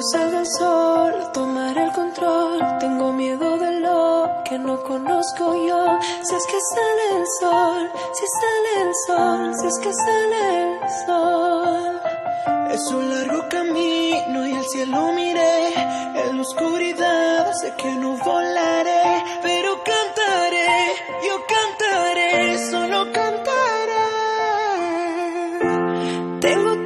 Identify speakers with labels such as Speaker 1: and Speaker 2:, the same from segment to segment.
Speaker 1: salga el sol, tomaré el control. Tengo miedo de lo que no conozco yo. Si es que sale el sol, si sale el sol, si es que sale el sol.
Speaker 2: Es un largo camino y el cielo miré. En la oscuridad sé que no volaré, pero cantaré, yo cantaré, solo cantaré.
Speaker 1: Tengo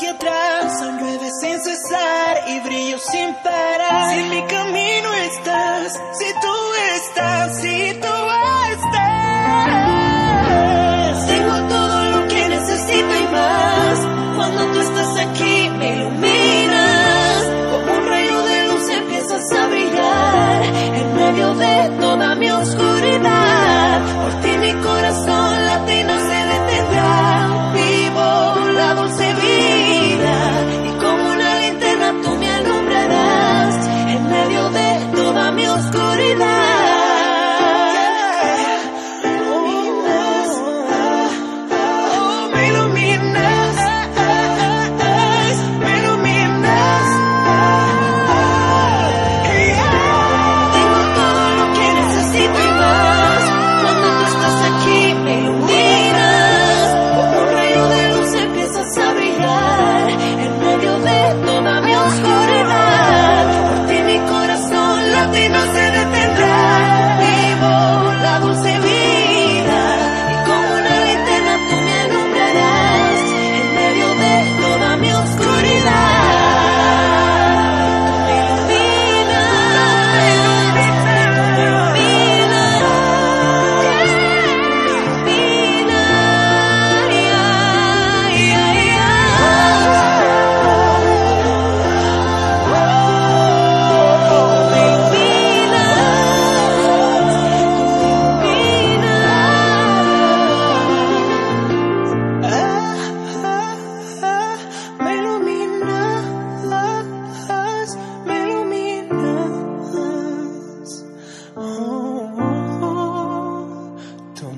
Speaker 1: magia atrás, llueve sin cesar y brillo sin parar. Si en mi camino estás, si tú estás, si tú estás. Tengo todo lo que necesito y más. Cuando tú estás aquí me iluminas, como un
Speaker 2: rayo de luz empiezas a brillar en medio de toda mi oscuridad.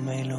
Speaker 2: me.